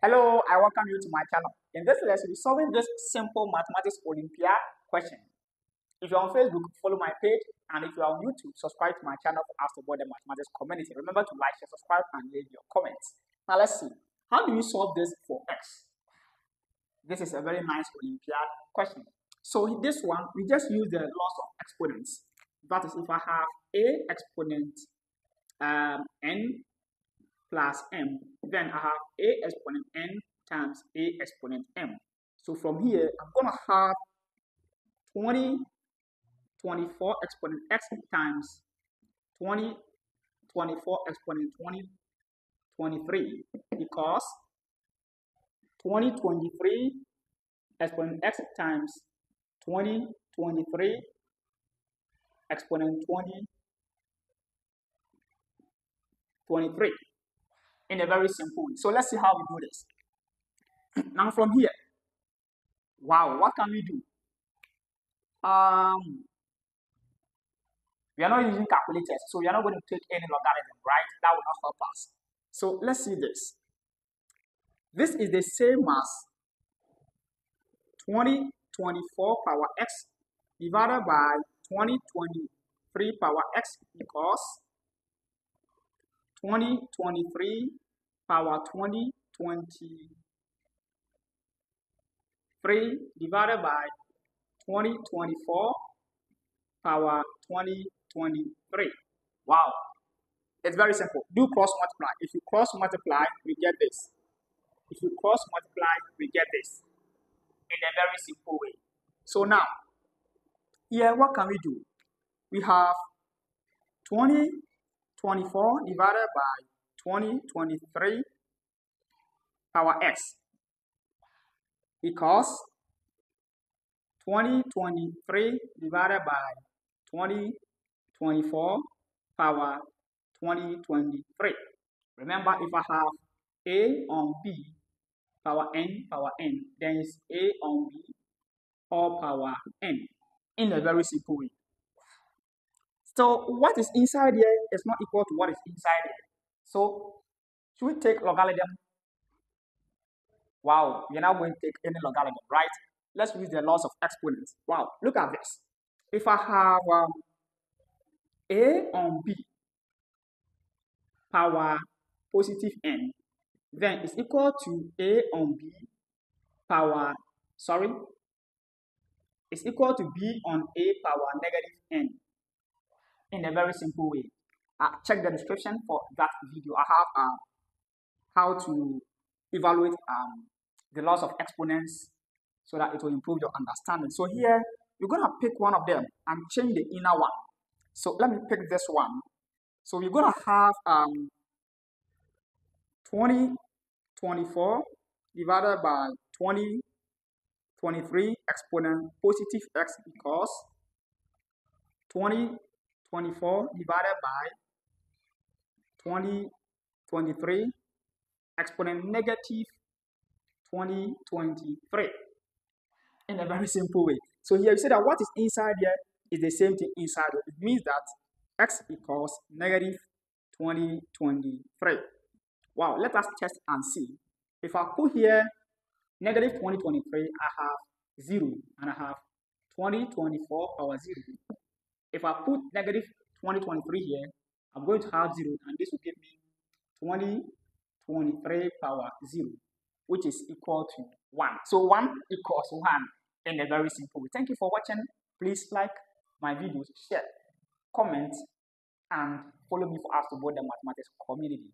Hello, I welcome you to my channel. In this lesson, we're solving this simple mathematics Olympiad question. If you're on Facebook, follow my page, and if you're on YouTube, subscribe to my channel for Ask About the Mathematics community. Remember to like, share, subscribe, and leave your comments. Now let's see. How do you solve this for x? This is a very nice Olympiad question. So this one, we just use the laws of exponents. That is, if I have a exponent um, n plus m. Then I have a exponent n times a exponent m. So from here, I'm going to have 20, 24 exponent x times 20, 24 exponent 20, 23 because 20, 23 exponent x times 20, 23 exponent 20, 23 in a very simple way. So let's see how we do this. now from here, wow, what can we do? Um, we are not using calculators, so we are not going to take any logarithm, right? That will not help us. So let's see this. This is the same as 20, 24 power x divided by 20, 23 power x equals 2023 power 2023 divided by 2024 power 2023. Wow. It's very simple. Do cross multiply. If you cross multiply, we get this. If you cross multiply, we get this. In a very simple way. So now, here, what can we do? We have 20 24 divided by 20, 23 power x because 2023 divided by 2024 power 2023. Remember, if I have a on b power n power n, then it's a on b all power n in a very simple way. So what is inside here is not equal to what is inside here. So should we take logarithm? Wow, we're now going to take any logarithm, right? Let's use the laws of exponents. Wow, look at this. If I have um, a on b power positive n, then it's equal to a on b power, sorry, it's equal to b on a power negative n in a very simple way. Uh, check the description for that video. I have uh, how to evaluate um, the laws of exponents so that it will improve your understanding. So here, you're going to pick one of them and change the inner one. So let me pick this one. So we're going to have um, 20, 24 divided by 20, 23 exponent positive x equals 20 24 divided by 20, 23 exponent negative 2023 in a very simple way. So here you see that what is inside here is the same thing inside. It means that x equals negative 2023. Wow, let us test and see. If I put here negative 2023, I have 0 and I have 2024 power 0. If I put negative 2023 here, I'm going to have 0 and this will give me 2023 power 0 which is equal to 1. So 1 equals 1 in a very simple way. Thank you for watching. Please like my videos, share, comment, and follow me for us to build the mathematics community.